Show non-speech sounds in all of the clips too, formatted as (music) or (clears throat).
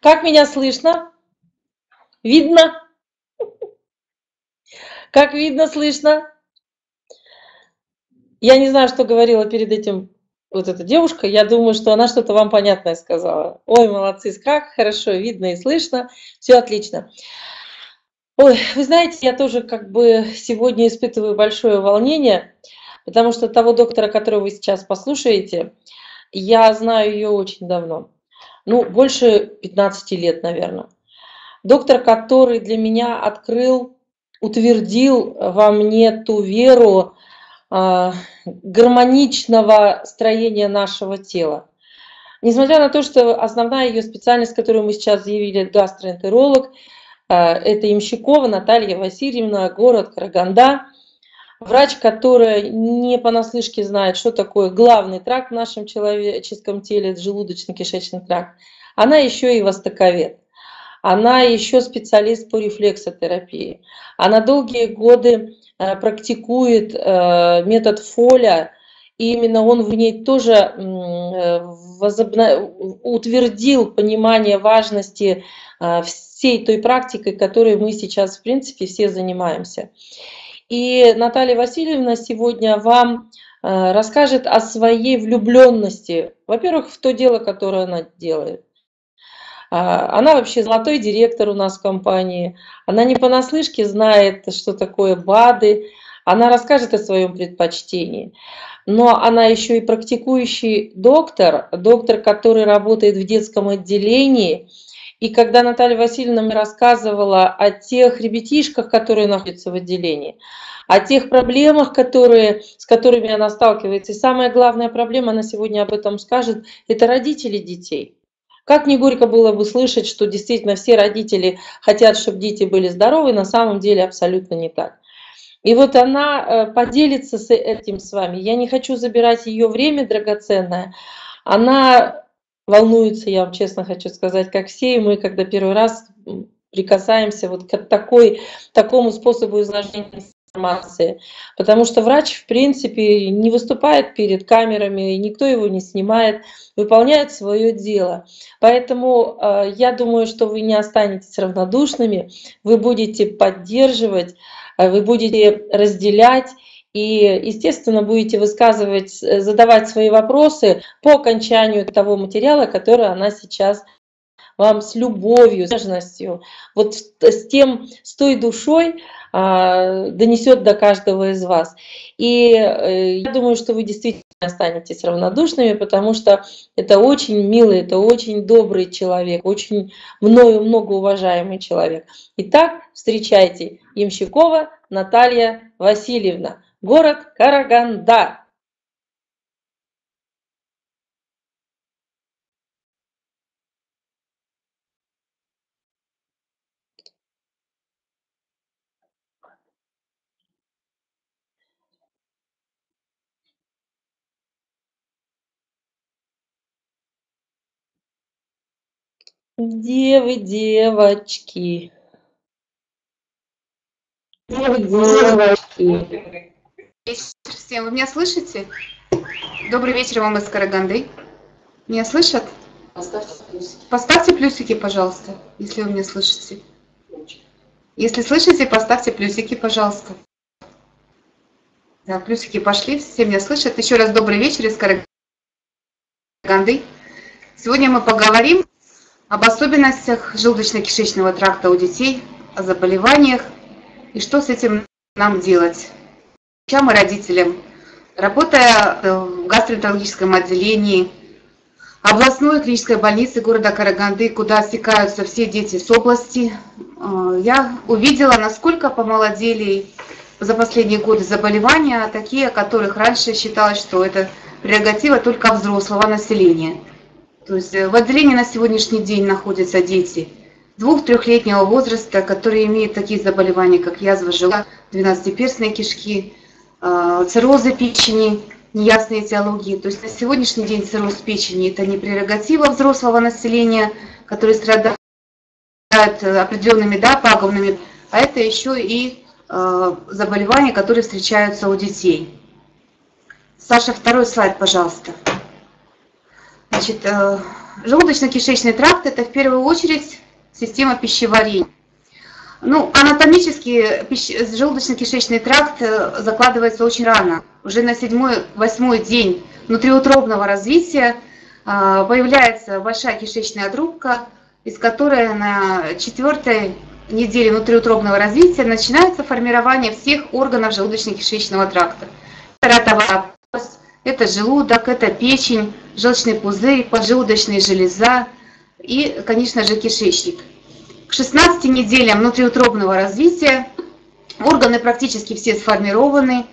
Как меня слышно? Видно? Как видно, слышно? Я не знаю, что говорила перед этим вот эта девушка. Я думаю, что она что-то вам понятное сказала. Ой, молодцы, как хорошо видно и слышно. Все отлично. Ой, вы знаете, я тоже как бы сегодня испытываю большое волнение, потому что того доктора, которого вы сейчас послушаете, я знаю ее очень давно. Ну, больше 15 лет, наверное доктор, который для меня открыл, утвердил во мне ту веру э, гармоничного строения нашего тела. Несмотря на то, что основная ее специальность, которую мы сейчас заявили, гастроэнтеролог, э, это Имщикова Наталья Васильевна, город Караганда, врач, которая не понаслышке знает, что такое главный тракт в нашем человеческом теле, желудочно-кишечный тракт, она еще и востоковед она еще специалист по рефлексотерапии. Она долгие годы э, практикует э, метод Фоля, и именно он в ней тоже э, возобно... утвердил понимание важности всей той практикой, которой мы сейчас, в принципе, все занимаемся. И Наталья Васильевна сегодня вам расскажет о своей влюбленности, во-первых, в то дело, которое она делает, а, она вообще золотой директор у нас в компании. Она не понаслышке знает, что такое БАДы. Она расскажет о своем предпочтении. Но она еще и практикующий доктор, доктор, который работает в детском отделении. И когда Наталья Васильевна мне рассказывала о тех ребятишках, которые находятся в отделении, о тех проблемах, которые, с которыми она сталкивается. И самая главная проблема, она сегодня об этом скажет, это родители детей. Как не горько было бы слышать, что действительно все родители хотят, чтобы дети были здоровы, на самом деле абсолютно не так. И вот она э, поделится с этим с вами. Я не хочу забирать ее время драгоценное. Она волнуется, я вам честно хочу сказать, как все, и мы, когда первый раз прикасаемся вот к такой, такому способу изложения информации. Потому что врач, в принципе, не выступает перед камерами, никто его не снимает, выполняет свое дело. Поэтому э, я думаю, что вы не останетесь равнодушными, вы будете поддерживать, э, вы будете разделять и, естественно, будете высказывать, э, задавать свои вопросы по окончанию того материала, который она сейчас вам с любовью, с нежностью, вот с тем, с той душой а, донесет до каждого из вас. И э, я думаю, что вы действительно останетесь равнодушными, потому что это очень милый, это очень добрый человек, очень мною многоуважаемый человек. Итак, встречайте Ямщикова Наталья Васильевна, город Караганда. Девы, девочки. Девы, девочки. Всем, вы меня слышите? Добрый вечер вам из Караганды. Меня слышат? Поставьте плюсики. Поставьте плюсики, пожалуйста, если вы меня слышите. Если слышите, поставьте плюсики, пожалуйста. Да, плюсики пошли, все меня слышат. Еще раз добрый вечер из Караганды. Сегодня мы поговорим об особенностях желудочно-кишечного тракта у детей, о заболеваниях и что с этим нам делать. Врачам и родителям, работая в гастроэнтерологическом отделении областной клинической больницы города Караганды, куда стекаются все дети с области, э, я увидела, насколько помолодели за последние годы заболевания, такие, о которых раньше считалось, что это прерогатива только взрослого населения – то есть э, в отделении на сегодняшний день находятся дети двух-трехлетнего возраста, которые имеют такие заболевания, как язва желудка, двенадцатиперстные кишки, э, циррозы печени, неясные этиологии. То есть на сегодняшний день цирроз печени – это не прерогатива взрослого населения, который страдает э, определенными да, пагубными, а это еще и заболевания, которые встречаются у детей. Саша, второй слайд, пожалуйста. Значит, э, желудочно-кишечный тракт – это в первую очередь система пищеварения. Ну, анатомически желудочно-кишечный тракт э, закладывается очень рано. Уже на седьмой-восьмой день внутриутробного развития а, появляется большая кишечная трубка, из которой на четвертой неделе внутриутробного развития начинается формирование всех органов желудочно-кишечного тракта. Это ротовая полость, это желудок, это печень, желчный пузырь, поджелудочная железа и, конечно же, кишечник. К 16 неделям внутриутробного развития. Органы практически все сформированы,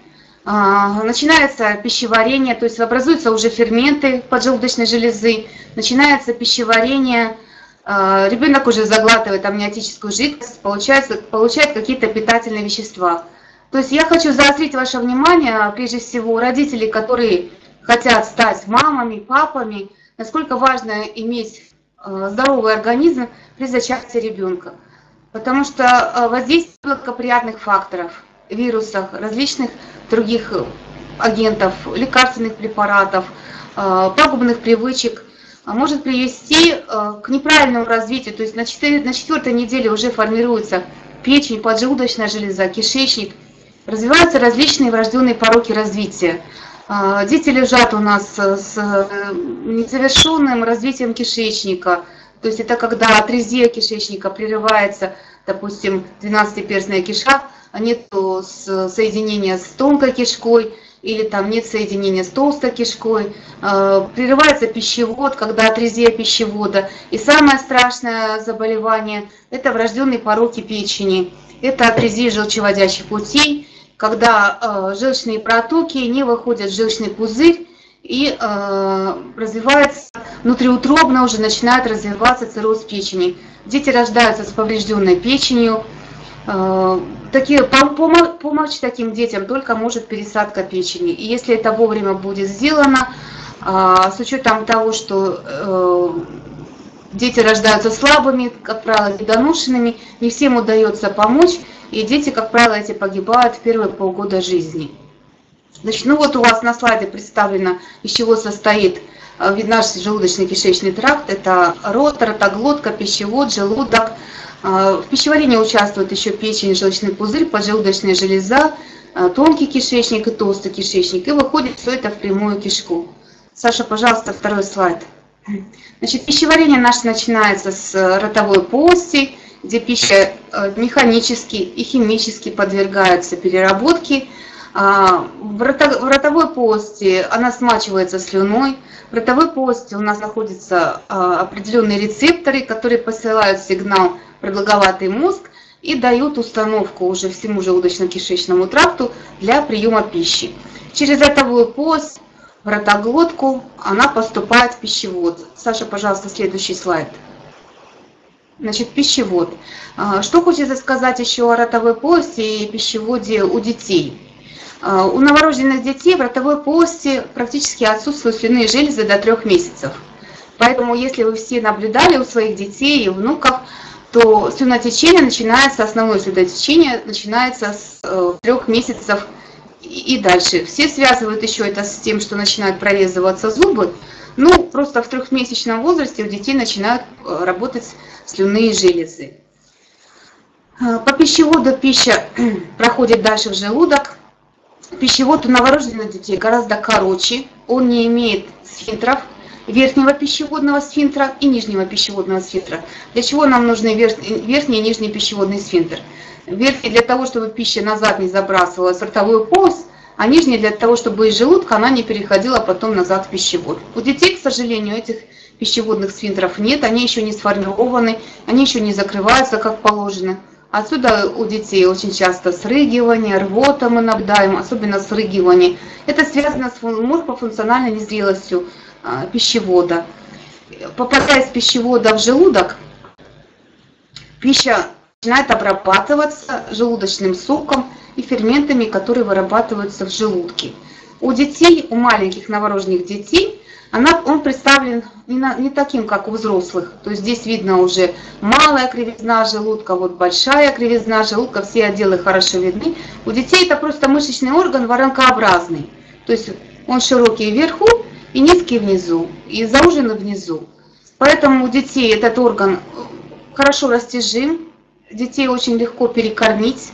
а, начинается пищеварение, то есть образуются уже ферменты поджелудочной железы, начинается пищеварение, а, ребенок уже заглатывает амниотическую жидкость, получается, получает какие-то питательные вещества. То есть я хочу заострить ваше внимание, прежде всего, родителей, которые хотят стать мамами, папами, насколько важно иметь а, здоровый организм при зачатии ребенка. Потому что воздействие благоприятных факторов, вирусов, различных других агентов, лекарственных препаратов, пагубных привычек – может привести э, к неправильному развитию. То есть на, 4, на четвертой неделе уже формируется печень, поджелудочная железа, кишечник. Развиваются различные врожденные пороки развития. А, дети лежат у нас с э, незавершенным развитием кишечника. То есть это когда атрезия кишечника прерывается, допустим, 12-перстная кишка, а нет соединения с тонкой кишкой, или там нет соединения с толстой кишкой, э, прерывается пищевод, когда отрезия пищевода. И самое страшное заболевание – это врожденные пороки печени. Это отрезия желчеводящих путей, когда э, желчные протоки не выходят в желчный пузырь, и э, развивается внутриутробно уже начинает развиваться цирроз печени. Дети рождаются с поврежденной печенью, Э, такие, помочь таким детям только может пересадка печени. И если это вовремя будет сделано, а, с учетом того, что э, дети рождаются слабыми, как правило, недоношенными, не всем удается помочь, и дети, как правило, эти погибают в первые полгода жизни. Значит, ну вот у вас на слайде представлено, из чего состоит э, наш желудочно-кишечный тракт. Это рот, ротоглотка, пищевод, желудок, а, в пищеварении участвуют еще печень, желчный пузырь, поджелудочная железа, а, тонкий кишечник и толстый кишечник. И выходит все это в прямую кишку. Саша, пожалуйста, второй слайд. Значит, пищеварение наше начинается с ротовой полости, где пища э, механически и химически подвергается переработке. А, в ротовой полости она смачивается слюной. В ротовой полости у нас находятся определенные рецепторы, которые посылают сигнал продолговатый мозг и дают установку уже всему желудочно-кишечному тракту для приема пищи. Через ротовую полость в ротоглотку она поступает в пищевод. Саша, пожалуйста, следующий слайд. Значит, пищевод. А, что хочется сказать еще о ротовой полости и пищеводе у детей? А, у новорожденных детей в ротовой полости практически отсутствуют слюнные железы до трех месяцев. Поэтому, если вы все наблюдали у своих детей и внуков, то слюнотечение начинается, основное слюнотечение начинается с э, трех месяцев и, дальше. Все связывают еще это с тем, что начинают прорезываться зубы. Ну, просто в трехмесячном возрасте у детей начинают э, работать слюнные железы. Э, по пищеводу пища (clears throat) проходит дальше в желудок. Пищевод у новорожденных детей гораздо короче, он не имеет сфинктеров, верхнего пищеводного сфинктера и нижнего пищеводного сфинктера. Для чего нам нужны верхний и нижний пищеводный сфинктер? Верхний для того, чтобы пища назад не забрасывалась в ротовую полость, а нижний для того, чтобы из желудка она не переходила потом назад в пищевод. У детей, к сожалению, этих пищеводных сфинктеров нет, они еще не сформированы, они еще не закрываются как положено. Отсюда у детей очень часто срыгивание, рвота мы наблюдаем, особенно срыгивание. Это связано с морфофункциональной незрелостью а, пищевода. Попадая из пищевода в желудок, пища начинает обрабатываться желудочным соком и ферментами, которые вырабатываются в желудке. У детей, у маленьких новорожденных детей, она, он представлен не, на, не таким, как у взрослых. То есть здесь видно уже малая кривизна желудка, вот большая кривизна желудка, все отделы хорошо видны. У детей это просто мышечный орган воронкообразный. То есть он широкий вверху и низкий внизу, и зауженный внизу. Поэтому у детей этот орган хорошо растяжим, детей очень легко перекормить.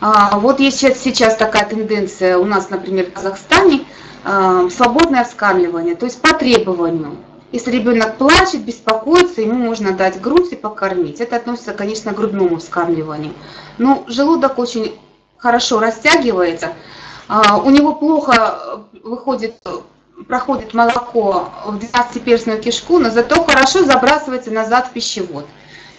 А, вот есть сейчас, такая тенденция у нас, например, в Казахстане, а, свободное вскармливание, то есть по требованию. Если ребенок плачет, беспокоится, ему можно дать грудь и покормить. Это относится, конечно, к грудному вскармливанию. Но желудок очень хорошо растягивается, а, у него плохо выходит, проходит молоко в 12-перстную кишку, но зато хорошо забрасывается назад в пищевод.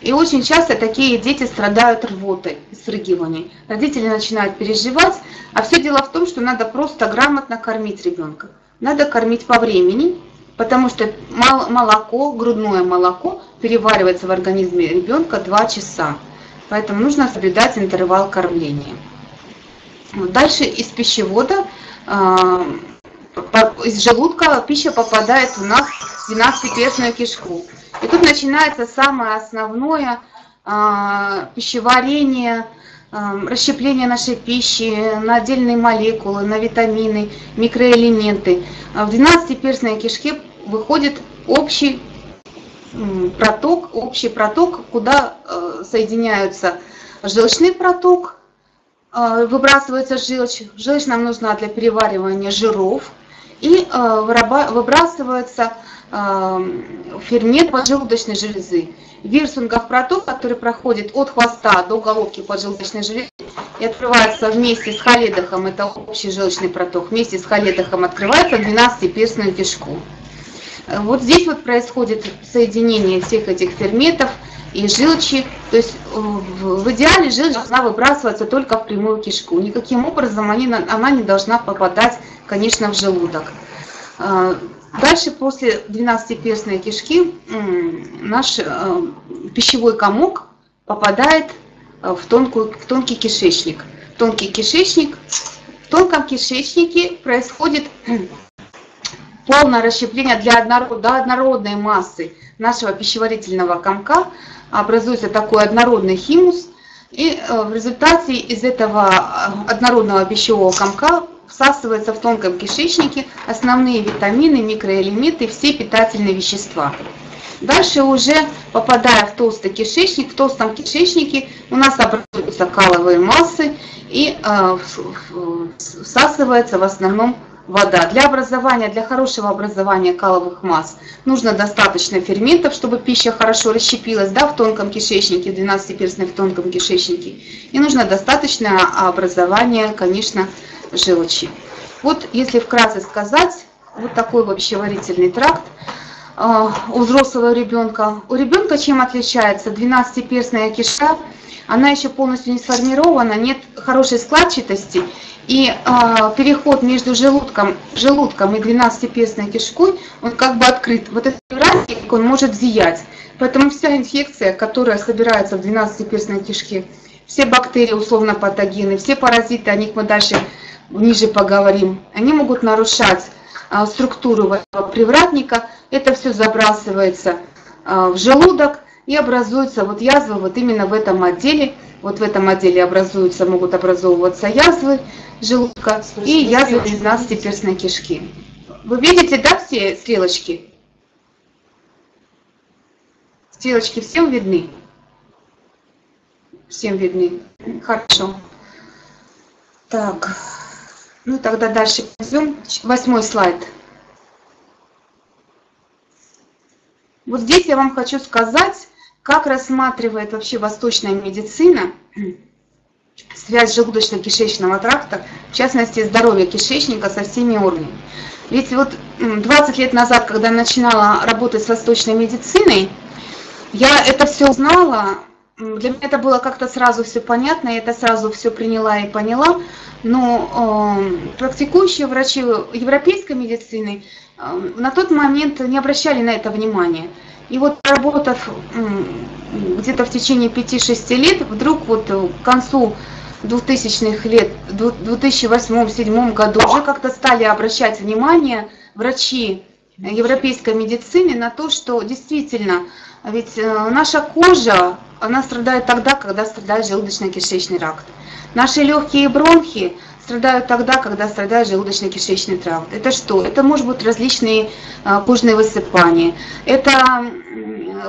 И очень часто такие дети страдают рвотой, срыгиванием. Родители начинают переживать, а все дело в том, что надо просто грамотно кормить ребенка. Надо кормить по времени, потому что молоко, грудное молоко переваривается в организме ребенка 2 часа. Поэтому нужно соблюдать интервал кормления. Дальше из пищевода, а, из желудка пища попадает у нас в 12-перстную кишку. И тут начинается самое основное а, пищеварение, а, расщепление нашей пищи на отдельные молекулы, на витамины, микроэлементы. В 12-перстной кишке выходит общий проток, общий проток, куда э, соединяются желчный проток, э, выбрасывается желчь. Желчь нам нужна для переваривания жиров. И э, выбрасывается фермент поджелудочной железы. Вирсунгов проток, который проходит от хвоста до головки поджелудочной железы и открывается вместе с холедохом, это общий желчный проток, вместе с холедохом открывается 12-перстную кишку. Вот здесь вот происходит соединение всех этих ферментов и желчи. То есть в идеале желчь должна выбрасываться только в прямую кишку. Никаким образом она не должна попадать, конечно, в желудок. Дальше после 12-перстной кишки наш э, пищевой комок попадает в, тонкую, в тонкий кишечник. Тонкий кишечник. В тонком кишечнике происходит полное расщепление для однород, до однородной массы нашего пищеварительного комка образуется такой однородный химус, и э, в результате из этого э, однородного пищевого комка всасываются в тонком кишечнике основные витамины, микроэлементы, все питательные вещества. Дальше уже попадая в толстый кишечник, в толстом кишечнике у нас образуются каловые массы и э, всасывается в основном вода. Для образования, для хорошего образования каловых масс нужно достаточно ферментов, чтобы пища хорошо расщепилась да, в тонком кишечнике, 12-перстной в тонком кишечнике. И нужно достаточное образование, конечно, желчи. Вот если вкратце сказать, вот такой вот пищеварительный тракт э, у взрослого ребенка. У ребенка чем отличается 12-перстная кишка? Она еще полностью не сформирована, нет хорошей складчатости и э, переход между желудком, желудком и двенадцатиперстной кишкой, он как бы открыт. Вот этот разник, он может зиять. Поэтому вся инфекция, которая собирается в двенадцатиперстной кишке, все бактерии условно патогены, все паразиты, о них мы дальше ниже поговорим, они могут нарушать э, структуру привратника, это все забрасывается э, в желудок и образуется вот язва вот именно в этом отделе, вот в этом отделе образуются, могут образовываться язвы желудка и язвы 12-перстной кишки. Вы видите, да, все стрелочки? Стрелочки всем видны? Всем видны. Хорошо. Так, ну тогда дальше пойдем. Восьмой слайд. Вот здесь я вам хочу сказать, как рассматривает вообще восточная медицина связь желудочно-кишечного тракта, в частности здоровье кишечника со всеми органами. Ведь вот 20 лет назад, когда я начинала работать с восточной медициной, я это все узнала, для меня это было как-то сразу все понятно, я это сразу все приняла и поняла, но э, практикующие врачи европейской медицины э, на тот момент не обращали на это внимания. И вот работав где-то в течение 5-6 лет, вдруг вот к концу 2000-х лет, в 2008-2007 году уже как-то стали обращать внимание врачи европейской медицины на то, что действительно, ведь э, наша кожа, она страдает тогда, когда страдает желудочно-кишечный рак. Наши легкие бронхи страдают тогда, когда страдает желудочно-кишечный тракт. Это что? Это может быть различные а, кожные высыпания, это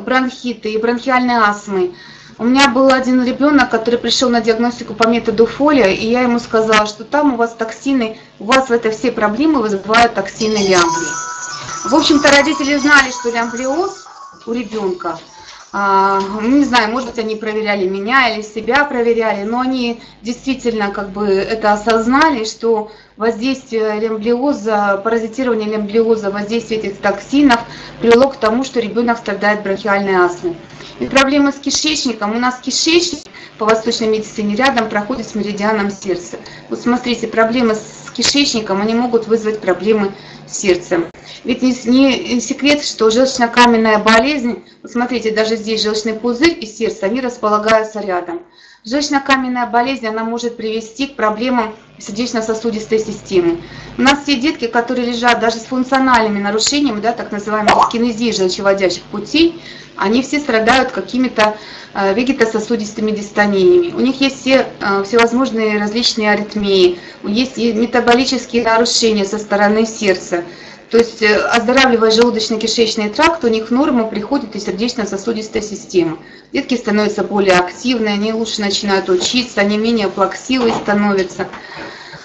бронхиты и бронхиальные астмы. У меня был один ребенок, который пришел на диагностику по методу фолия, и я ему сказала, что там у вас токсины, у вас в это все проблемы вызывают токсины лямблии. В общем-то, родители знали, что лямблиоз у ребенка – ну, не знаю, может быть, они проверяли меня или себя проверяли, но они действительно как бы это осознали, что воздействие лемблиоза, паразитирование лемблиоза, воздействие этих токсинов привело к тому, что ребенок страдает бронхиальной астмой. И проблемы с кишечником. У нас кишечник по восточной медицине рядом проходит с меридианом сердца. Вот смотрите, проблемы с кишечником, они могут вызвать проблемы сердцем. Ведь не секрет, что желчно-каменная болезнь, вот смотрите, даже здесь желчный пузырь и сердце, они располагаются рядом. Желчно-каменная болезнь, она может привести к проблемам сердечно-сосудистой системы. У нас все детки, которые лежат даже с функциональными нарушениями, да, так называемой кинезии желчеводящих путей, они все страдают какими-то э, вегетососудистыми дистониями. У них есть все э, всевозможные различные аритмии, есть и метаболические нарушения со стороны сердца. То есть, э, оздоравливая желудочно-кишечный тракт, у них в норму приходит и сердечно-сосудистая система. Детки становятся более активные, они лучше начинают учиться, они менее плаксивые становятся.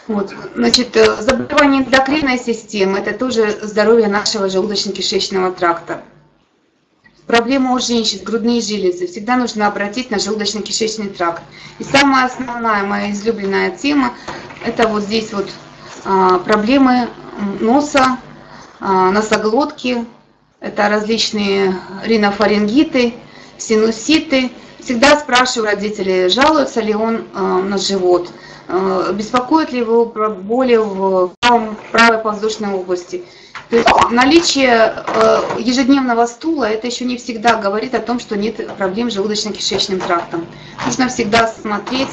Вот. Значит, э, заболевание эндокринной системы – это тоже здоровье нашего желудочно-кишечного тракта. Проблема у женщин, грудные железы. Всегда нужно обратить на желудочно-кишечный тракт. И самая основная моя излюбленная тема – это вот здесь вот а, проблемы носа, носоглотки, это различные ринофарингиты, синуситы. Всегда спрашиваю родителей, жалуется ли он а, на живот, а, беспокоит ли его боли в правой воздушной области. То есть наличие ежедневного стула, это еще не всегда говорит о том, что нет проблем с желудочно-кишечным трактом. Нужно всегда смотреть,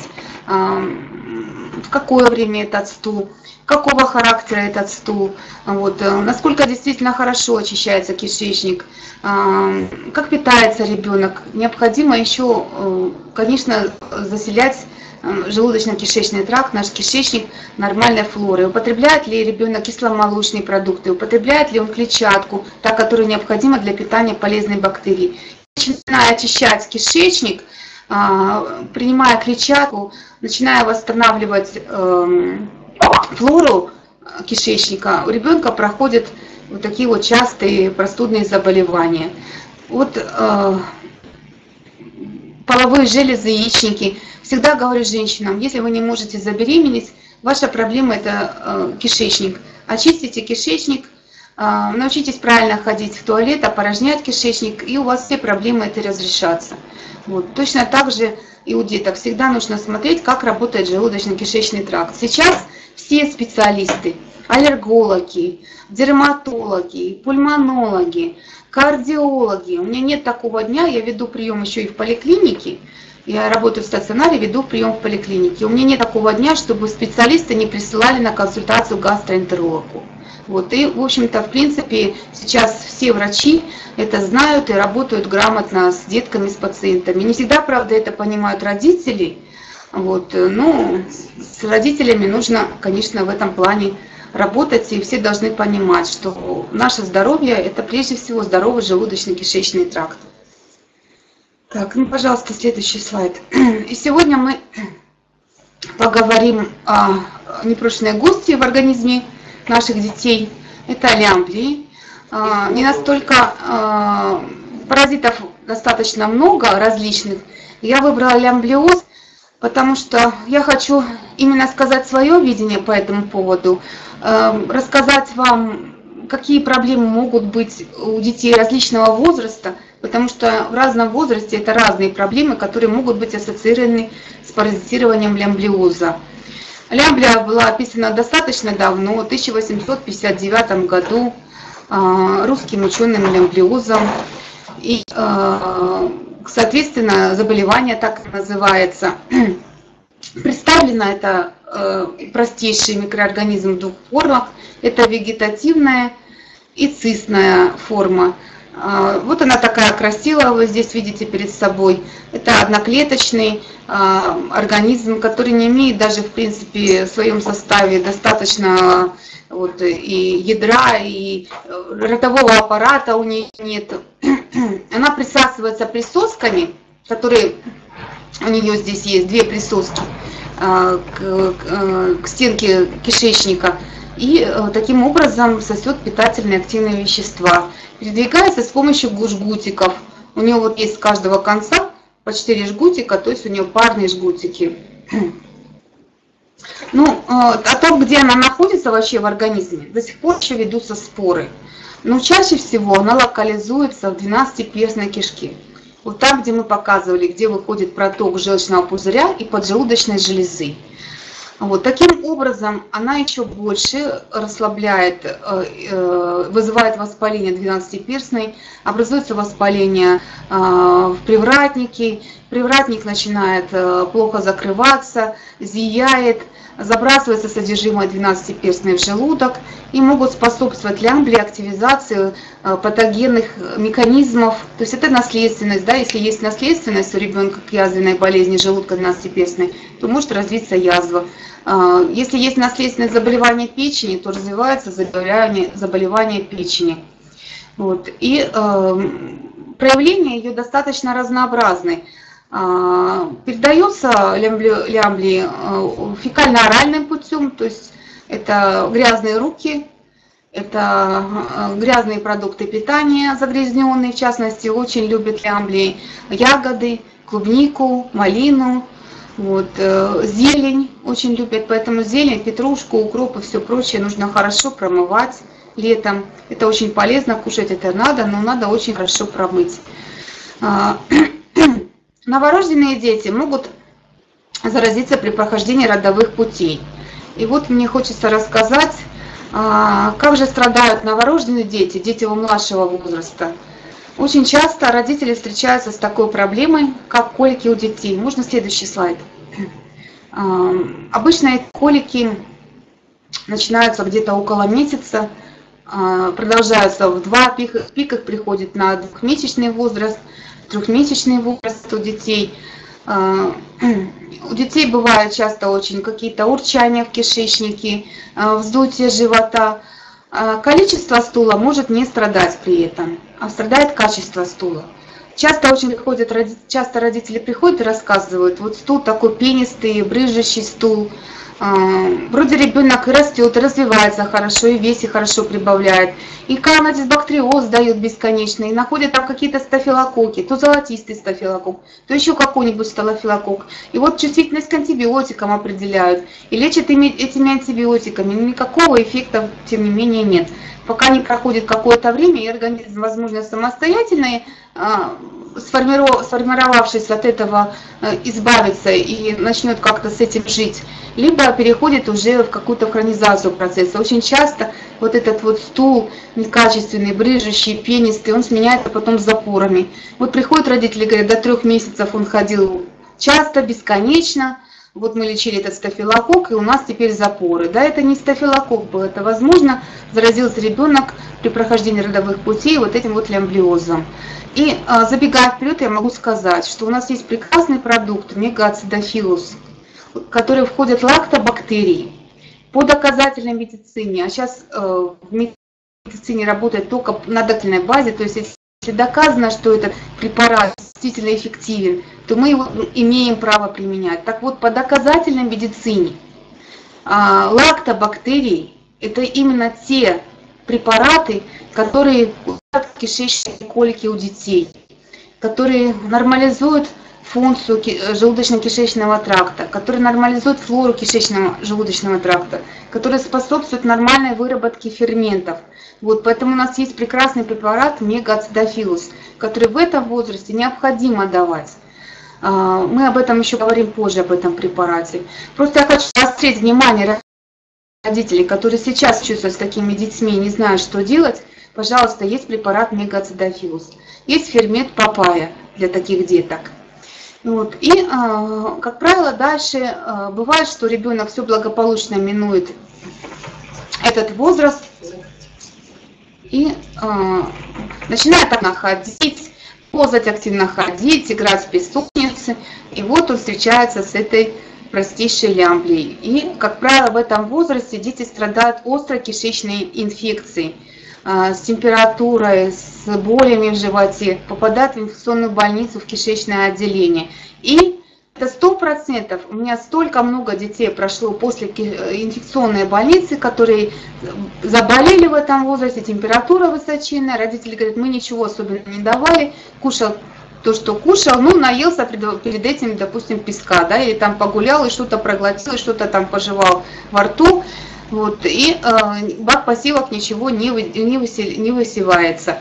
в какое время этот стул, какого характера этот стул, вот, э, насколько действительно хорошо очищается кишечник, э, как питается ребенок. Необходимо еще, э, конечно, заселять желудочно-кишечный тракт, наш кишечник нормальной флоры. Употребляет ли ребенок кисломолочные продукты, употребляет ли он клетчатку, та, которая необходима для питания полезной бактерии. Начиная очищать кишечник, принимая клетчатку, начиная восстанавливать эм, флору кишечника, у ребенка проходят вот такие вот частые простудные заболевания. Вот э, половые железы, яичники. Всегда говорю женщинам, если вы не можете забеременеть, ваша проблема это э, кишечник. Очистите кишечник, э, научитесь правильно ходить в туалет, опорожнять кишечник, и у вас все проблемы это разрешатся. Вот. Точно так же и у деток всегда нужно смотреть, как работает желудочно-кишечный тракт. Сейчас все специалисты, аллергологи, дерматологи, пульмонологи, кардиологи. У меня нет такого дня, я веду прием еще и в поликлинике, я работаю в стационаре, веду прием в поликлинике. У меня нет такого дня, чтобы специалисты не присылали на консультацию гастроэнтерологу. Вот, и, в общем-то, в принципе, сейчас все врачи это знают и работают грамотно с детками, с пациентами. Не всегда, правда, это понимают родители, вот, ну, с родителями нужно, конечно, в этом плане работать, и все должны понимать, что наше здоровье – это прежде всего здоровый желудочно-кишечный тракт. Так, ну, пожалуйста, следующий слайд. (clears throat) И сегодня мы поговорим о непрошенной гости в организме наших детей. Это лямблии. А, не настолько а, паразитов достаточно много различных. Я выбрала лямблиоз, потому что я хочу именно сказать свое видение по этому поводу, эм, рассказать вам, какие проблемы могут быть у детей различного возраста, потому что в разном возрасте это разные проблемы, которые могут быть ассоциированы с паразитированием лямблиоза. Лямблия была описана достаточно давно, в 1859 году, э, русским ученым лямблиозом. И э, соответственно, заболевание так называется. (clears throat) Представлено это э, простейший микроорганизм в двух формах. Это вегетативная и цистная форма. А, вот она такая красивая, вы здесь видите перед собой. Это одноклеточный а, организм, который не имеет даже, в принципе, в своем составе достаточно вот, и ядра, и ротового аппарата у нее нет. (clears throat) Она присасывается присосками, которые у нее здесь есть, две присоски а, к, к, к стенке кишечника и э, таким образом сосет питательные активные вещества. Передвигается с помощью жгутиков. У нее вот есть с каждого конца по 4 жгутика, то есть у нее парные жгутики. (clears throat) Ну, э, о том, где она находится вообще в организме, до сих пор еще ведутся споры. Но чаще всего она локализуется в 12-перстной кишке. Вот там, где мы показывали, где выходит проток желчного пузыря и поджелудочной железы. Вот, таким образом, она еще больше расслабляет, э, э, вызывает воспаление 12-перстной, образуется воспаление э, в привратнике, привратник начинает плохо закрываться, зияет, забрасывается содержимое 12-перстной в желудок и могут способствовать лямбле активизации патогенных механизмов. То есть это наследственность. Да? Если есть наследственность у ребенка к язвенной болезни желудка 12-перстной, то может развиться язва. А, если есть наследственное заболевание печени, то развивается заболевание, заболевание печени. Вот. И э, проявления ее достаточно разнообразны. Э, передается лямбли, э, фекально-оральным путем, то есть это грязные руки, это грязные продукты питания загрязненные, в частности, очень любят лямбли ягоды, клубнику, малину, вот, э, зелень очень любят, поэтому зелень, петрушку, укроп и все прочее нужно хорошо промывать летом. Это очень полезно, кушать это надо, но надо очень хорошо промыть. (clears throat) А, новорожденные дети могут заразиться при прохождении родовых путей. И вот мне хочется рассказать, а, как же страдают новорожденные дети, дети его младшего возраста. Очень часто родители встречаются с такой проблемой, как колики у детей. Можно следующий слайд? Обычно эти колики начинаются где-то около месяца, а, продолжаются в два пика, пиках, приходит на двухмесячный возраст, трехмесячный возраст у детей. А, (clears throat) у детей бывают часто очень какие-то урчания в кишечнике, а, вздутие живота. Количество стула может не страдать при этом а страдает качество стула. Часто очень приходят, часто родители приходят и рассказывают, вот стул такой пенистый, брыжущий стул, а, вроде ребенок и растет, и развивается хорошо, и весе хорошо прибавляет. И канадисбактериоз дает бесконечно, и находят там какие-то стафилококки, то золотистый стафилококк, то еще какой-нибудь стафилококк. И вот чувствительность к антибиотикам определяют, и лечат этими антибиотиками, никакого эффекта, тем не менее, нет. Пока не проходит какое-то время, и организм, возможно, самостоятельный, а, сформировавшись от этого, э, избавиться и начнет как-то с этим жить, либо переходит уже в какую-то хронизацию процесса. Очень часто вот этот вот стул некачественный, брыжущий, пенистый, он сменяется потом запорами. Вот приходят родители, говорят, до трех месяцев он ходил часто, бесконечно, вот мы лечили этот стафилококк, и у нас теперь запоры. Да, это не стафилококк был, это, возможно, заразился ребенок при прохождении родовых путей вот этим вот лямблиозом. И а, забегая вперед, я могу сказать, что у нас есть прекрасный продукт мегаацидофилус, который входит лактобактерии по доказательной медицине. А сейчас э, в медицине работает только на доказательной базе, то есть если доказано, что этот препарат действительно эффективен, то мы его имеем право применять. Так вот, по доказательной медицине а, лактобактерии – это именно те препараты, которые кишечные колики у детей, которые нормализуют функцию желудочно-кишечного тракта, которые нормализуют флору кишечного желудочного тракта, которые способствуют нормальной выработке ферментов. Вот, поэтому у нас есть прекрасный препарат мегаацидофилус, который в этом возрасте необходимо давать. А, мы об этом еще говорим позже, об этом препарате. Просто я хочу заострить внимание родителей, которые сейчас чувствуют с такими детьми не знают, что делать, пожалуйста, есть препарат мегаацидофилус. Есть фермент папая для таких деток. Вот. И, а, как правило, дальше а, бывает, что ребенок все благополучно минует этот возраст. и э, начинает она ходить, ползать активно ходить, играть в песочнице, и вот он встречается с этой простейшей лямблией. И, как правило, в этом возрасте дети страдают острой кишечной инфекцией, с температурой, с болями в животе, попадают в инфекционную больницу, в кишечное отделение. И это сто процентов. У меня столько много детей прошло после инфекционной больницы, которые заболели в этом возрасте, температура высоченная, родители говорят, мы ничего особенно не давали, кушал то, что кушал, ну, наелся перед этим, допустим, песка, да, или там погулял и что-то проглотил, и что-то там пожевал во рту, вот, и э, бак посевок ничего не, вы, не, высел, не высевается.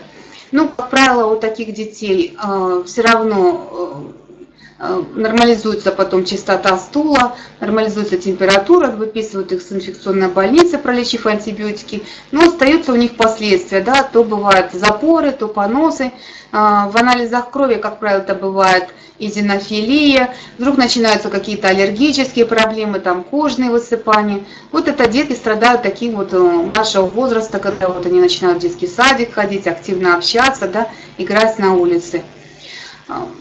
Ну, как правило, у таких детей э, все равно Э, нормализуется потом чистота стула, нормализуется температура, выписывают их с инфекционной больницы, пролечив антибиотики, но остаются у них последствия, да, то бывают запоры, то поносы, э, в анализах крови, как правило, это бывает изинофилия, вдруг начинаются какие-то аллергические проблемы, там кожные высыпания. Вот это дети страдают таким вот э, нашего возраста, когда вот они начинают в детский садик ходить, активно общаться, да, играть на улице.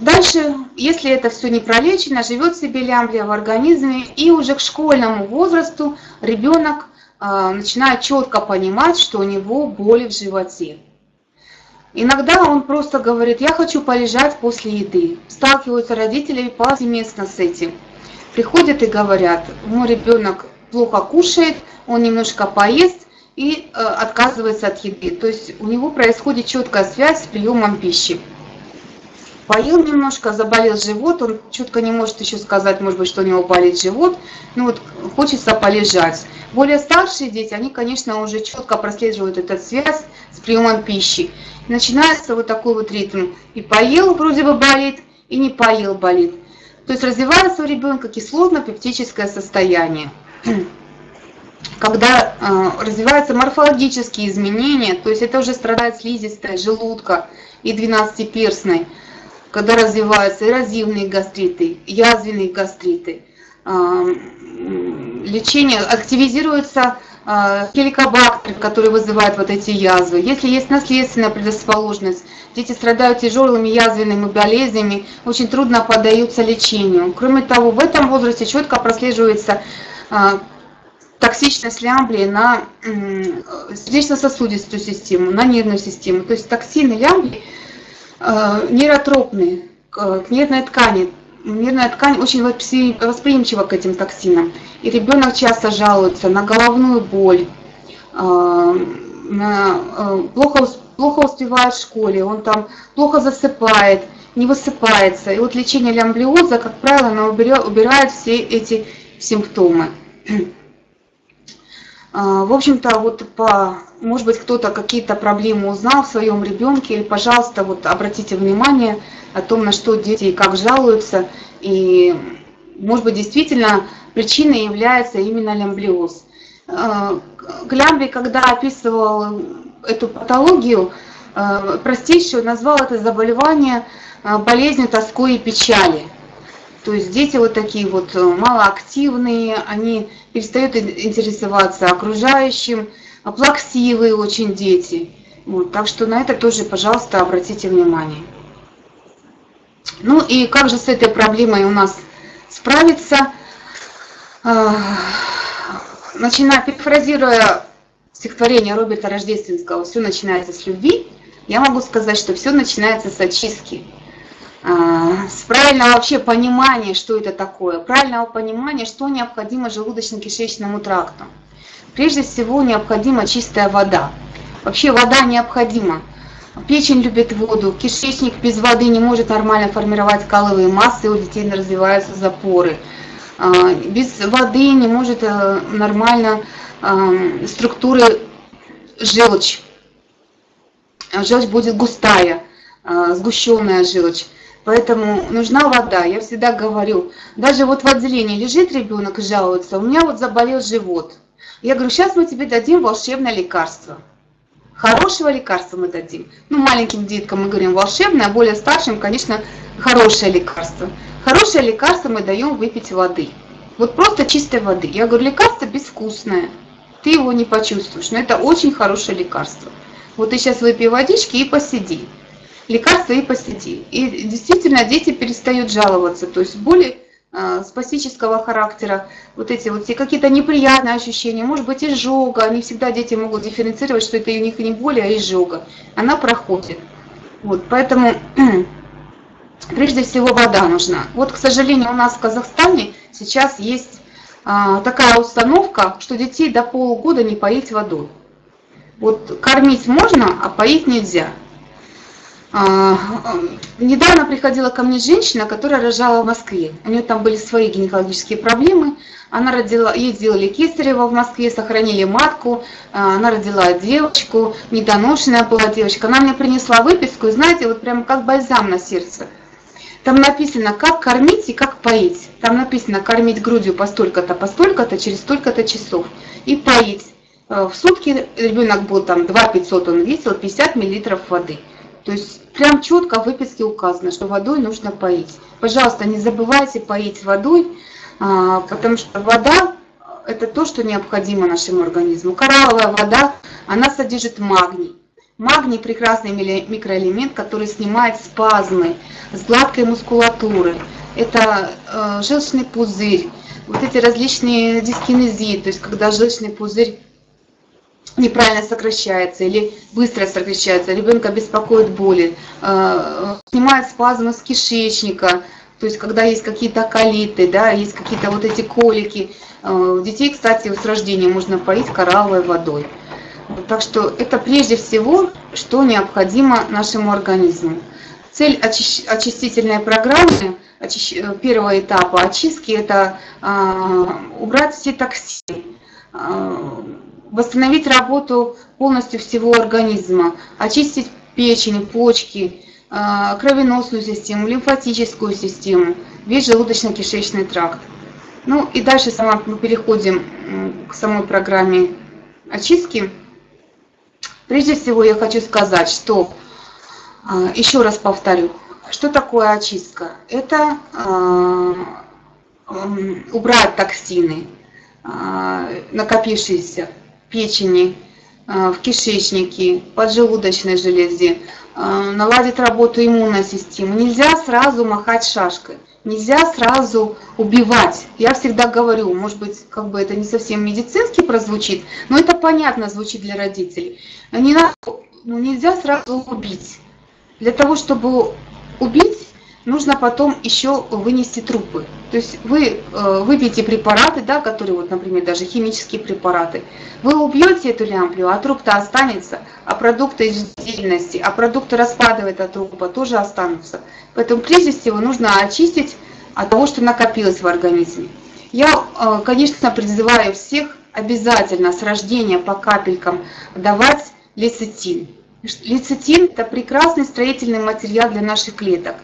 Дальше, если это все не пролечено, живет себе лямблия в организме, и уже к школьному возрасту ребенок а, начинает четко понимать, что у него боли в животе. Иногда он просто говорит, я хочу полежать после еды. Сталкиваются родители повсеместно с этим. Приходят и говорят, мой ребенок плохо кушает, он немножко поест и э, отказывается от еды. То есть у него происходит четкая связь с приемом пищи поел немножко, заболел живот, он четко не может еще сказать, может быть, что у него болит живот, ну вот хочется полежать. Более старшие дети, они, конечно, уже четко прослеживают эту связь с приемом пищи. начинается вот такой вот ритм. И поел, вроде бы болит, и не поел, болит. То есть развивается у ребенка кислотно-пептическое состояние. (clears throat) Когда э, развиваются морфологические изменения, то есть это уже страдает слизистая, желудка и двенадцатиперстной, когда развиваются эрозивные гастриты, язвенные гастриты. А, лечение активизируется а, хеликобактер, который вызывает вот эти язвы. Если есть наследственная предрасположенность, дети страдают тяжелыми язвенными болезнями, очень трудно поддаются лечению. Кроме того, в этом возрасте четко прослеживается а, токсичность лямблии на сердечно-сосудистую систему, на нервную систему. То есть токсины лямблии Э, нейротропные к нервной ткани. Нервная ткань очень восприимчива к этим токсинам. И ребенок часто жалуется на головную боль, э, на, э, плохо, плохо успевает в школе, он там плохо засыпает, не высыпается. И вот лечение лямблиоза, как правило, оно убирает все эти симптомы. В общем-то, вот по может быть, кто-то какие-то проблемы узнал в своем ребенке, или, пожалуйста, вот обратите внимание о том, на что дети и как жалуются, и, может быть, действительно причиной является именно лямблиоз. Глямби, когда описывал эту патологию, э, простейшую, назвал это заболевание болезнью тоской и печали. То есть дети вот такие вот малоактивные, они перестают интересоваться окружающим, плаксивые очень дети. Вот, так что на это тоже, пожалуйста, обратите внимание. Ну и как же с этой проблемой у нас справиться? А, начиная, перефразируя стихотворение Роберта Рождественского «Все начинается с любви», я могу сказать, что все начинается с очистки. А, с правильного вообще понимания, что это такое, правильного понимания, что необходимо желудочно-кишечному тракту. Прежде всего необходима чистая вода. Вообще вода необходима. Печень любит воду, кишечник без воды не может нормально формировать каловые массы, у детей развиваются запоры. А, без воды не может э, нормально структуры желчь. Желчь будет густая, а, сгущенная желчь. Поэтому нужна вода. Я всегда говорю, даже вот в отделении лежит ребенок и жалуется, у меня вот заболел живот. Я говорю, сейчас мы тебе дадим волшебное лекарство. Хорошего лекарства мы дадим. Ну, маленьким деткам мы говорим волшебное, а более старшим, конечно, хорошее лекарство. Хорошее лекарство мы даем выпить воды. Вот просто чистой воды. Я говорю, лекарство безвкусное. Ты его не почувствуешь, но это очень хорошее лекарство. Вот ты сейчас выпей водички и посиди. Лекарства и посиди. И действительно дети перестают жаловаться. То есть боли э, спастического характера, вот эти вот все какие-то неприятные ощущения, может быть изжога, не всегда дети могут дифференцировать, что это у них не боли, а изжога. Она проходит. Вот, поэтому (clears throat) прежде всего вода нужна. Вот, к сожалению, у нас в Казахстане сейчас есть а, такая установка, что детей до полугода не поить водой. Вот кормить можно, а поить нельзя. А, недавно приходила ко мне женщина, которая рожала в Москве. У нее там были свои гинекологические проблемы. Она родила, ей сделали кесарево в Москве, сохранили матку. А, она родила девочку, недоношенная была девочка. Она мне принесла выписку, и знаете, вот прям как бальзам на сердце. Там написано, как кормить и как поить. Там написано, кормить грудью по столько-то, по столько-то, через столько-то часов. И поить. Э, в сутки ребенок был там 2 500, он весил 50 миллилитров воды. То есть прям четко в выписке указано, что водой нужно поить. Пожалуйста, не забывайте поить водой, а, потому что вода – это то, что необходимо нашему организму. Коралловая вода, она содержит магний. Магний – прекрасный микроэлемент, который снимает спазмы с гладкой мускулатуры. Это э, желчный пузырь, вот эти различные дискинезии, то есть когда желчный пузырь неправильно сокращается или быстро сокращается, ребенка беспокоит боли, э, снимает спазмы с кишечника, то есть когда есть какие-то колиты, да, есть какие-то вот эти колики. Э, детей, кстати, с рождения можно поить коралловой водой. Так что это прежде всего, что необходимо нашему организму. Цель очистительной программы первого этапа очистки – это а, убрать все токсины, восстановить работу полностью всего организма, очистить печень, почки, а, кровеносную систему, лимфатическую систему, весь желудочно-кишечный тракт. Ну и дальше сама, мы переходим к самой программе очистки. Прежде всего я хочу сказать, что, а, еще раз повторю, что такое очистка? Это а, убрать токсины, накопившиеся печени, в кишечнике, поджелудочной железе, наладить работу иммунной системы. Нельзя сразу махать шашкой. Нельзя сразу убивать. Я всегда говорю, может быть, как бы это не совсем медицински прозвучит, но это понятно звучит для родителей. Не надо, ну, нельзя сразу убить. Для того, чтобы убить, нужно потом еще вынести трупы. То есть вы э, выпьете препараты, да, которые, вот, например, даже химические препараты, вы убьете эту лямплю, а труп-то останется, а продукты из деятельности, а продукты распада этого трупа тоже останутся. Поэтому прежде всего нужно очистить от того, что накопилось в организме. Я, э, конечно, призываю всех обязательно с рождения по капелькам давать лецитин. Лецитин – это прекрасный строительный материал для наших клеток.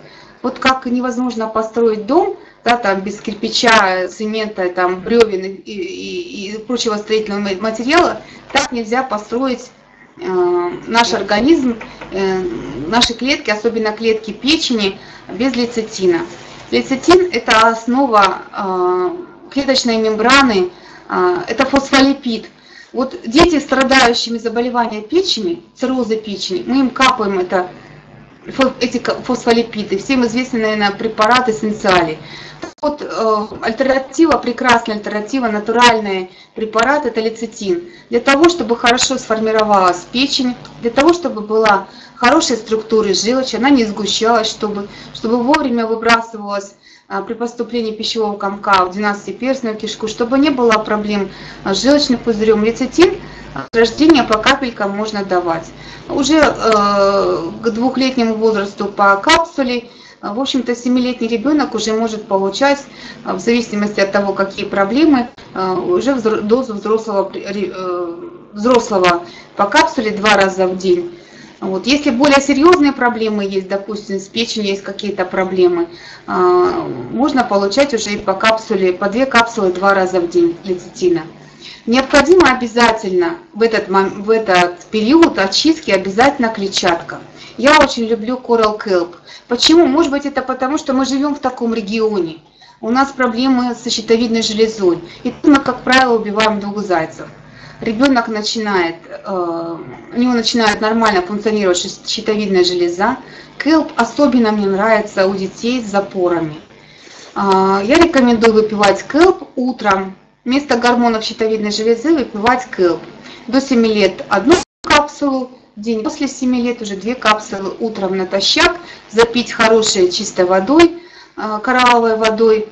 Вот как невозможно построить дом, да, там без кирпича, цемента, там, бревен и, и, и прочего строительного материала, так нельзя построить э, наш организм, э, наши клетки, особенно клетки печени, без лецитина. Лецитин – это основа э, клеточной мембраны, э, это фосфолипид. Вот дети, страдающими заболеванием печени, цирроза печени, мы им капаем это, эти фосфолипиды, всем известны, наверное, препараты эссенциали. Вот э, альтернатива, прекрасная альтернатива, натуральный препарат – это лецитин. Для того, чтобы хорошо сформировалась печень, для того, чтобы была хорошая структура желчи, она не сгущалась, чтобы, чтобы вовремя выбрасывалась а, при поступлении пищевого комка в 12-перстную кишку, чтобы не было проблем с желчным пузырем. Лецитин с рождения по капелькам можно давать. Уже э, к двухлетнему возрасту по капсуле, в общем-то, 7-летний ребенок уже может получать, э, в зависимости от того, какие проблемы, э, уже дозу взрослого, э, взрослого по капсуле два раза в день. Вот. Если более серьезные проблемы есть, допустим, с печенью есть какие-то проблемы, можно получать уже и по капсуле, по две капсулы два раза в день лецитина. Необходимо обязательно в этот, в этот период очистки обязательно клетчатка. Я очень люблю Coral Kelp. Почему? Может быть это потому, что мы живем в таком регионе. У нас проблемы со щитовидной железой. И мы, как правило, убиваем двух зайцев. ребенок начинает, э, у него начинает нормально функционировать щитовидная железа. Келп особенно мне нравится у детей с запорами. А, я рекомендую выпивать келп утром. Вместо гормонов щитовидной железы выпивать келп. До 7 лет одну капсулу в день, после 7 лет уже две капсулы утром натощак, запить хорошей чистой водой, э, коралловой водой,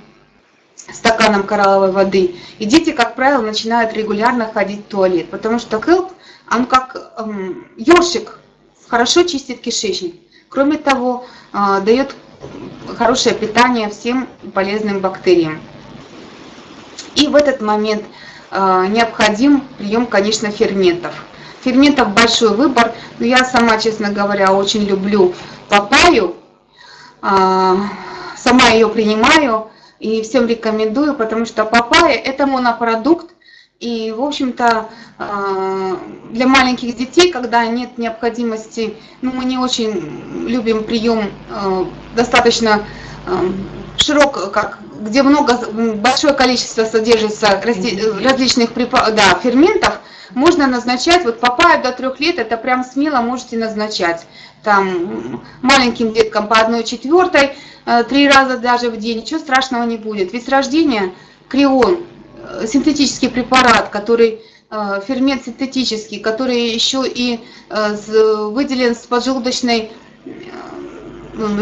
стаканом коралловой воды. И дети, как правило, начинают регулярно ходить в туалет, потому что келп, он как эм, ёршик, хорошо чистит кишечник. Кроме того, э, дает хорошее питание всем полезным бактериям. И в этот момент э, необходим прием, конечно, ферментов. Ферментов большой выбор, но я сама, честно говоря, очень люблю папайю, э, сама ее принимаю, и всем рекомендую, потому что папайя – это монопродукт, и, в общем-то, а, для маленьких детей, когда нет необходимости, ну, мы не очень любим прием а, достаточно а, широк, как, где много, большое количество содержится различных да, ферментов, можно назначать, вот папайя до трех лет, это прям смело можете назначать. Там маленьким деткам по одной четвертой, Э, три раза даже в день, ничего страшного не будет. Ведь с рождения крион, э, синтетический препарат, который э, фермент синтетический, который еще и выделен с поджелудочной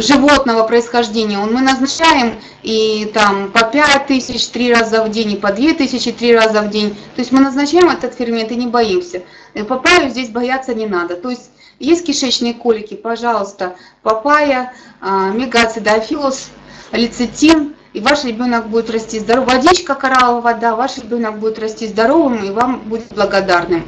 животного происхождения, он мы назначаем и там по 5 тысяч три раза в день, и по 2 тысячи три раза в день. То есть мы назначаем этот фермент и не боимся. И папаю здесь бояться не надо. То есть есть кишечные колики, пожалуйста, папайя, а, мегацидофилус, лецитин, и ваш ребенок будет расти здоровым. Водичка, коралловая вода, ваш ребенок будет расти здоровым и вам будет благодарным.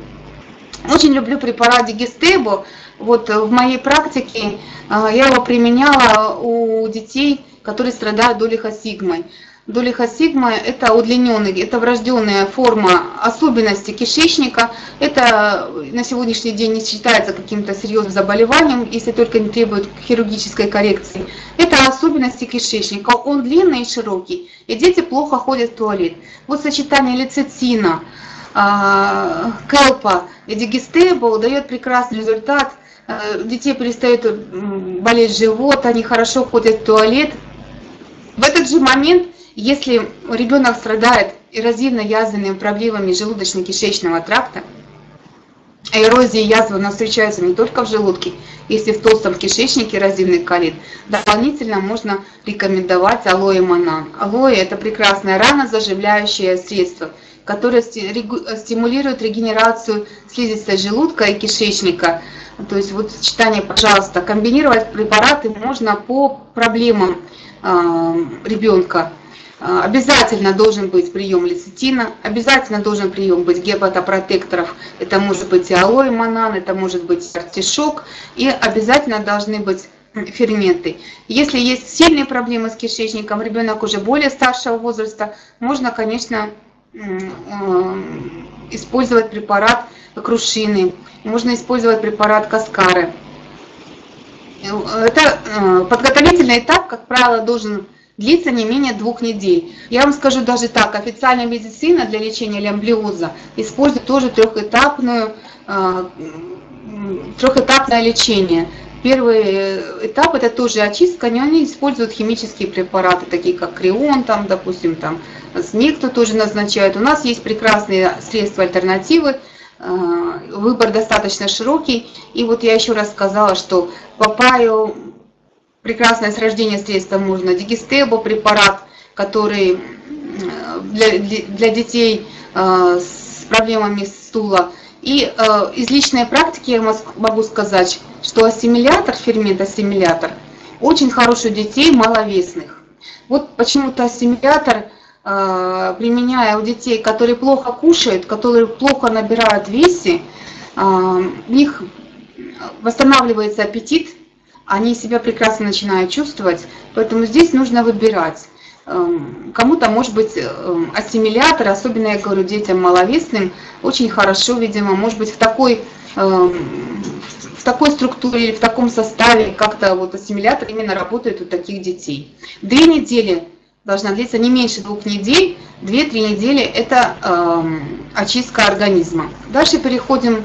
Очень люблю препарат Дигестебо. Вот в моей практике а, я его применяла у детей, которые страдают долихосигмой. Долихосигма – это удлиненный, это врожденная форма особенности кишечника. Это на сегодняшний день не считается каким-то серьезным заболеванием, если только не требует хирургической коррекции. Это особенности кишечника. Он длинный и широкий, и дети плохо ходят в туалет. Вот сочетание лецитина, а, келпа и дигестейбл дает прекрасный результат. Э, детей перестает болеть живот, они хорошо ходят в туалет. В этот же момент если ребенок страдает эрозивно-язвенными проблемами желудочно-кишечного тракта, а эрозия и язва у нас встречаются не только в желудке, если в толстом кишечнике эрозивный колит, дополнительно можно рекомендовать алоэ манан. Алоэ – это прекрасное ранозаживляющее средство, которое стимулирует регенерацию слизистой желудка и кишечника. То есть вот сочетание, пожалуйста, комбинировать препараты можно по проблемам э, ребенка. А, обязательно должен быть прием лецитина, обязательно должен прием быть гепатопротекторов. Это может быть и алоэ манан, это может быть артишок. И обязательно должны быть ферменты. Если есть сильные проблемы с кишечником, ребенок уже более старшего возраста, можно, конечно, э, использовать препарат крушины, можно использовать препарат каскары. Это э, подготовительный этап, как правило, должен длится не менее двух недель. Я вам скажу даже так, официальная медицина для лечения лямблиоза использует тоже трехэтапную, э, трехэтапное лечение. Первый э, этап это тоже очистка, но они используют химические препараты, такие как крион, там, допустим, там, снег тоже назначают. У нас есть прекрасные средства альтернативы, э, выбор достаточно широкий. И вот я еще раз сказала, что папайю прекрасное с рождения средство можно. Дигестебо препарат, который для, для детей э, с проблемами стула. И э, из личной практики я могу сказать, что ассимилятор, фермент ассимилятор, очень хороший у детей маловесных. Вот почему-то ассимилятор, э, применяя у детей, которые плохо кушают, которые плохо набирают весе, у них восстанавливается аппетит, они себя прекрасно начинают чувствовать, поэтому здесь нужно выбирать. Эм, кому-то, может быть, эм, ассимилятор, особенно, я говорю, детям маловесным, очень хорошо, видимо, может быть, в такой, эм, в такой структуре, в таком составе, как-то вот ассимилятор именно работает у таких детей. Две недели должна длиться не меньше двух недель. Две-три недели – это э, очистка организма. Дальше переходим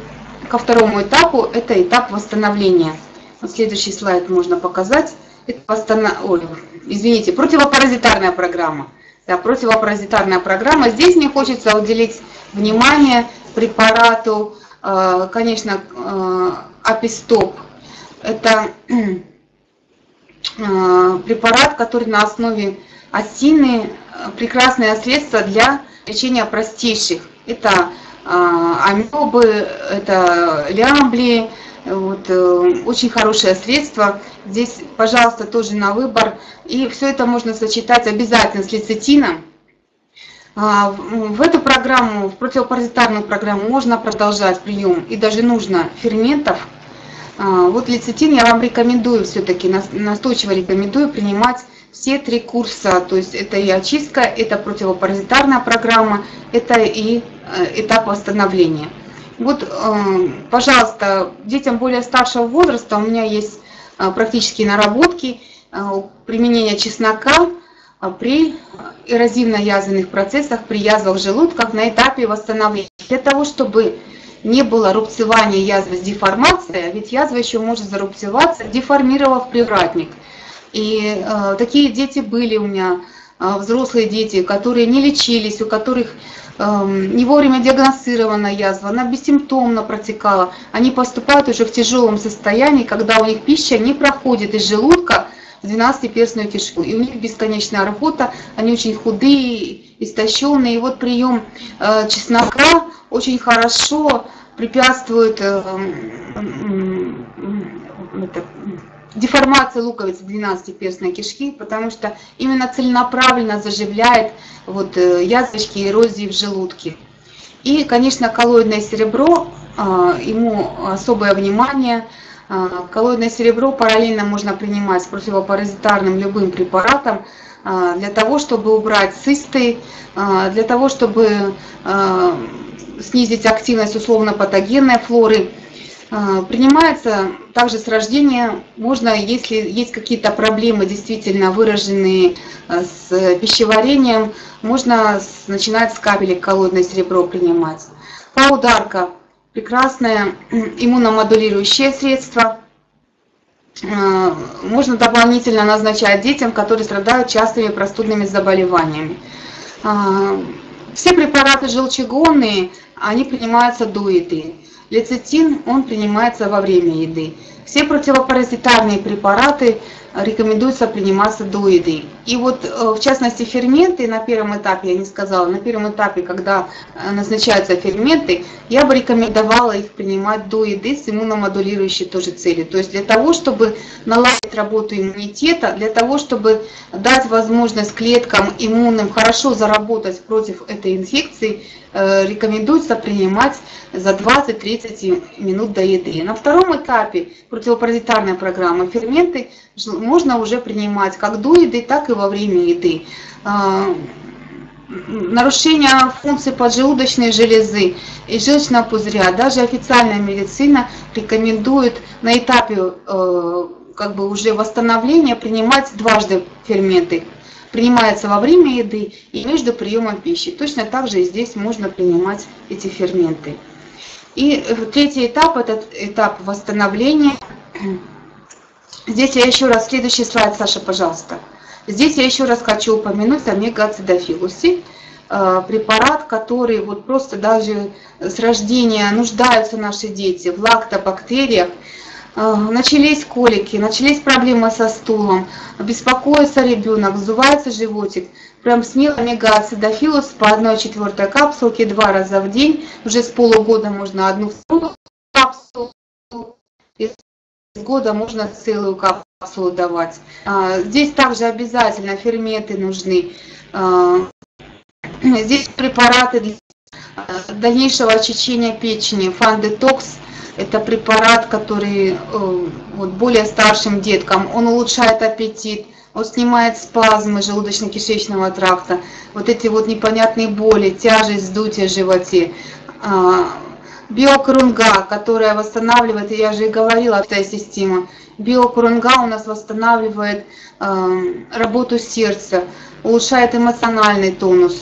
ко второму этапу. Это этап восстановления. Вот следующий слайд можно показать. Ой, извините, противопаразитарная программа. Да, противопаразитарная программа. Здесь мне хочется уделить внимание препарату, э, конечно, э, Апистоп. Это э, препарат, который на основе осины, прекрасное средство для лечения простейших. Это амебы, это лямбли, вот, очень хорошее средство. Здесь, пожалуйста, тоже на выбор. И все это можно сочетать обязательно с лецитином. А, в эту программу, в противопаразитарную программу можно продолжать прием и даже нужно ферментов. А, вот лецитин я вам рекомендую все-таки, настойчиво рекомендую принимать все три курса. То есть это и очистка, это противопаразитарная программа, это и э, этап восстановления. Вот, э, пожалуйста, детям более старшего возраста у меня есть э, практические наработки применения чеснока при эрозивно-язвенных процессах, при язвах желудка на этапе восстановления. Для того, чтобы не было рубцевания язвы с деформацией, а ведь язва еще может зарубцеваться, деформировав привратник. И э, такие дети были у меня, э, взрослые дети, которые не лечились, у которых э, не вовремя диагностирована язва, она бессимптомно протекала. Они поступают уже в тяжелом состоянии, когда у них пища не проходит из желудка, 12-перстную кишку. И у них бесконечная работа, они очень худые, истощенные. И вот прием э, чеснока очень хорошо препятствует э, это, деформации луковицы 12-перстной кишки, потому что именно целенаправленно заживляет вот, э, язвочки, эрозии в желудке. И, конечно, коллоидное серебро, ему особое внимание – а, коллоидное серебро параллельно можно принимать с противопаразитарным любым препаратом а, для того, чтобы убрать цисты, а, для того, чтобы снизить активность условно-патогенной флоры. Принимается также с рождения, можно, если есть какие-то проблемы действительно выраженные с пищеварением, можно начинать с капелек коллоидное серебро принимать. Паударка прекрасное (clears throat) иммуномодулирующее средство. Э, можно дополнительно назначать детям, которые страдают частыми простудными заболеваниями. Э, все препараты желчегонные, они принимаются еды. Лецитин, он принимается во время еды. Все противопаразитарные препараты рекомендуется приниматься до еды. И вот э, в частности ферменты на первом этапе, я не сказала, на первом этапе, когда э, назначаются ферменты, я бы рекомендовала их принимать до еды с иммуномодулирующей тоже целью. То есть для того, чтобы наладить работу иммунитета, для того, чтобы дать возможность клеткам иммунным хорошо заработать против этой инфекции, Э, рекомендуется принимать за 20-30 минут до еды. На втором этапе противопаразитарной программы ферменты можно уже принимать как до еды, так и во время еды. А, нарушение функций поджелудочной железы и желчного пузыря. Даже официальная медицина рекомендует на этапе э, как бы уже восстановления принимать дважды ферменты принимается во время еды и между приемом пищи. Точно так же и здесь можно принимать эти ферменты. И третий этап, этот этап восстановления. Здесь я еще раз, следующий слайд, Саша, пожалуйста. Здесь я еще раз хочу упомянуть омега-ацидофилусе, э, препарат, который вот просто даже с рождения нуждаются наши дети в лактобактериях, Э, начались колики, начались проблемы со стулом, беспокоится ребенок, вздувается животик. Прям смело мигаться дофилус по 1 четвертой капсулке два раза в день. Уже с полугода можно одну капсулу, года можно целую капсулу давать. А, здесь также обязательно ферменты нужны. А, здесь препараты для э, дальнейшего очищения печени, фан-детокс – это препарат, который э, вот, более старшим деткам, он улучшает аппетит, он снимает спазмы желудочно-кишечного тракта, вот эти вот непонятные боли, тяжесть, вздутие в животе. Биокрунга, которая восстанавливает, я же и говорила, эта система. Биокрунга у нас восстанавливает э, работу сердца, улучшает эмоциональный тонус.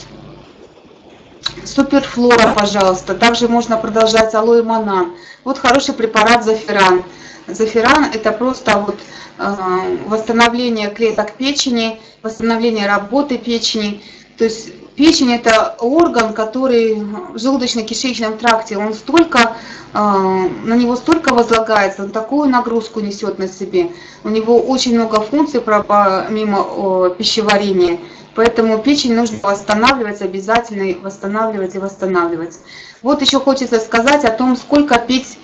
Суперфлора, пожалуйста. Также можно продолжать алоэ манан. Вот хороший препарат зафиран. Зафиран это просто вот э, восстановление клеток печени, восстановление работы печени. То есть Печень – это орган, который в желудочно-кишечном тракте, он столько, а, на него столько возлагается, он такую нагрузку несет на себе. У него очень много функций помимо пищеварения. Поэтому печень нужно восстанавливать обязательно, восстанавливать и восстанавливать. Вот еще хочется сказать о том, сколько пить,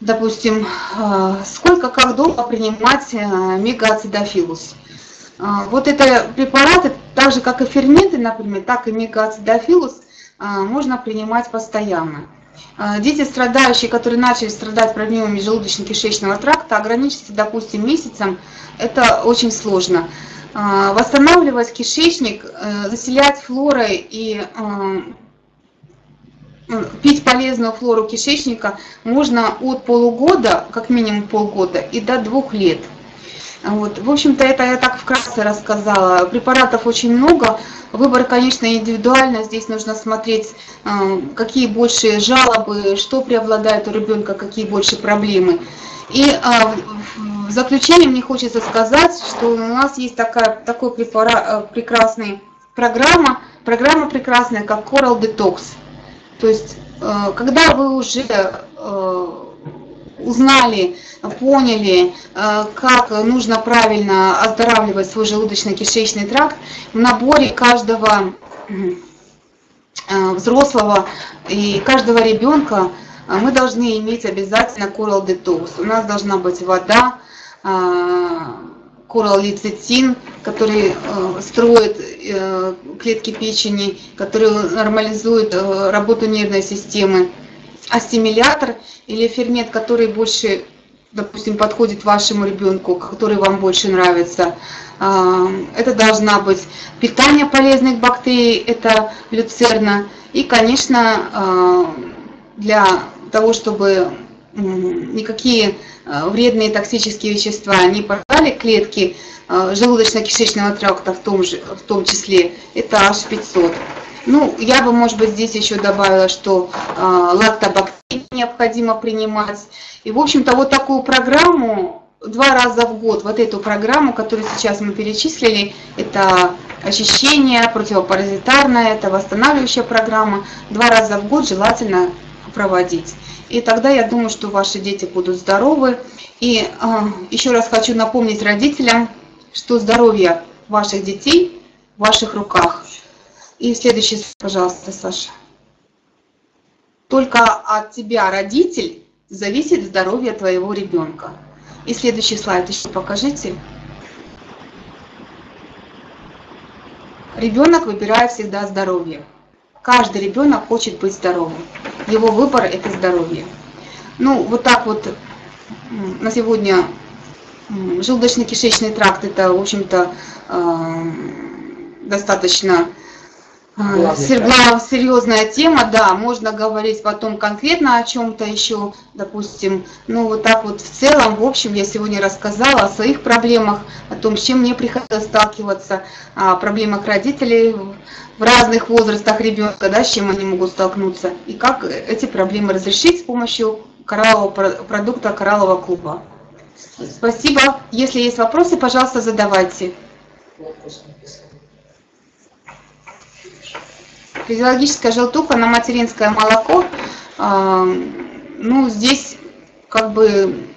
допустим, а, сколько, как долго принимать а, мегаацидофилус. А, вот это препараты, так же как и ферменты, например, так и мегаацидофилус, а, можно принимать постоянно. А, дети, страдающие, которые начали страдать проблемами желудочно-кишечного тракта, ограничиться, допустим, месяцем, это очень сложно. Восстанавливать кишечник, э, заселять флорой и пить полезную флору кишечника можно от полугода, как минимум полгода, и до двух лет – вот. В общем-то, это я так вкратце рассказала. Препаратов очень много. Выбор, конечно, индивидуально. Здесь нужно смотреть, э, какие больше жалобы, что преобладает у ребенка, какие больше проблемы. И э, в заключение мне хочется сказать, что у нас есть такая, такой препарат, э, прекрасный программа, программа прекрасная, как Coral Detox. То есть, когда вы уже узнали, поняли, э, как нужно правильно оздоравливать свой желудочно-кишечный тракт, в наборе каждого э, взрослого и каждого ребенка э, мы должны иметь обязательно Coral Detox. У нас должна быть вода, Coral лецитин, который строит клетки печени, который нормализует работу нервной системы ассимилятор или фермент, который больше, допустим, подходит вашему ребенку, который вам больше нравится. А, это должна быть питание полезных бактерий, это люцерна. И, конечно, а, для того, чтобы никакие а, вредные токсические вещества не попали клетки желудочно-кишечного тракта в том, же, в том числе, это H500. Ну, я бы, может быть, здесь еще добавила, что э, лактобактерии необходимо принимать. И, в общем-то, вот такую программу два раза в год, вот эту программу, которую сейчас мы перечислили, это очищение, противопаразитарная, это восстанавливающая программа, два раза в год желательно проводить. И тогда я думаю, что ваши дети будут здоровы. И э, еще раз хочу напомнить родителям, что здоровье ваших детей в ваших руках. И следующий, пожалуйста, Саша. Только от тебя, родитель, зависит здоровье твоего ребенка. И следующий слайд еще покажите. Ребенок выбирает всегда здоровье. Каждый ребенок хочет быть здоровым. Его выбор – это здоровье. Ну, вот так вот на сегодня желудочно-кишечный тракт – это, в общем-то, э, достаточно Серглав, серьезная тема, да, можно говорить потом конкретно о чем-то еще, допустим, ну вот так вот в целом, в общем, я сегодня рассказала о своих проблемах, о том, с чем мне приходилось сталкиваться, о проблемах родителей в разных возрастах ребенка, да, с чем они могут столкнуться, и как эти проблемы разрешить с помощью кораллового продукта кораллового клуба. Спасибо. Если есть вопросы, пожалуйста, задавайте. Физиологическая желтуха на материнское молоко, а, ну, здесь как бы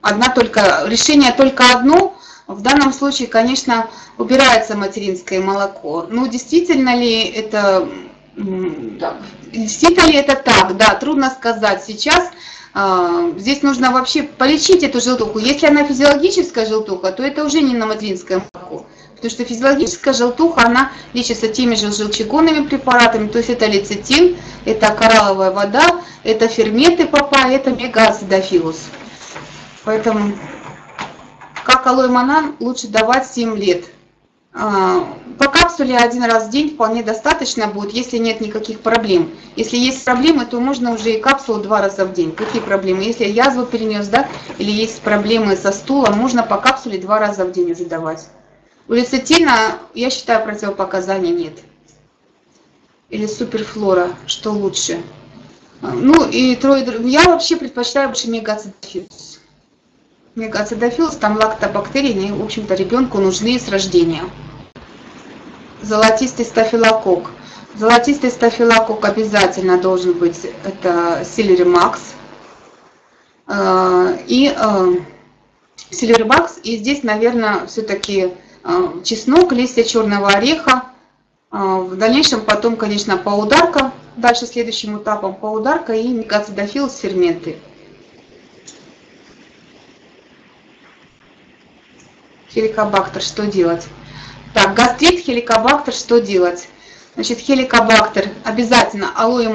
одна только, решение только одно, в данном случае, конечно, убирается материнское молоко. Ну, действительно ли это, действительно ли это так? Да, трудно сказать сейчас. А, здесь нужно вообще полечить эту желтуху. Если она физиологическая желтуха, то это уже не на материнское молоко. Потому что физиологическая желтуха, она лечится теми же желчегонными препаратами, то есть это лецитин, это коралловая вода, это ферменты папа, это мегаацидофилус. Поэтому, как алоэ манан, лучше давать 7 лет. А, по капсуле один раз в день вполне достаточно будет, если нет никаких проблем. Если есть проблемы, то можно уже и капсулу два раза в день. Какие проблемы? Если язву перенес, да, или есть проблемы со стулом, можно по капсуле два раза в день уже давать. У лецитина, я считаю, противопоказаний нет. Или суперфлора, что лучше. Ну и трое, я вообще предпочитаю больше мегацидофилус. Мегацидофилус, там лактобактерии, они, в общем-то, ребенку нужны с рождения. Золотистый стафилококк. Золотистый стафилококк обязательно должен быть, это Силери Макс. Э, и Силери э, Макс, и здесь, наверное, все-таки чеснок, листья черного ореха. В дальнейшем потом, конечно, поударка, дальше следующим этапом поударка и мегацидофил с ферменты. Хеликобактер, что делать? Так, гастрит, хеликобактер, что делать? Значит, хеликобактер обязательно алоэ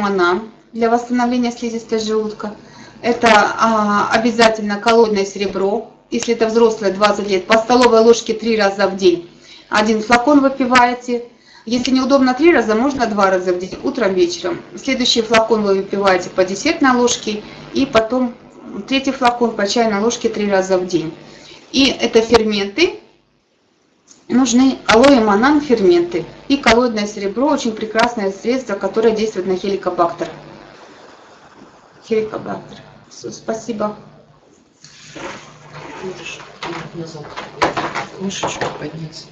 для восстановления слизистой желудка. Это а, обязательно коллоидное серебро, если это взрослые 20 лет, по столовой ложке 3 раза в день. Один флакон выпиваете. Если неудобно 3 раза, можно 2 раза в день, утром, вечером. Следующий флакон вы выпиваете по десертной ложке, и потом третий флакон по чайной ложке 3 раза в день. И это ферменты, нужны алоэ манан ферменты и коллоидное серебро, очень прекрасное средство, которое действует на хеликобактер. Хеликобактер. Спасибо. Видишь, назад. Мышечку поднять.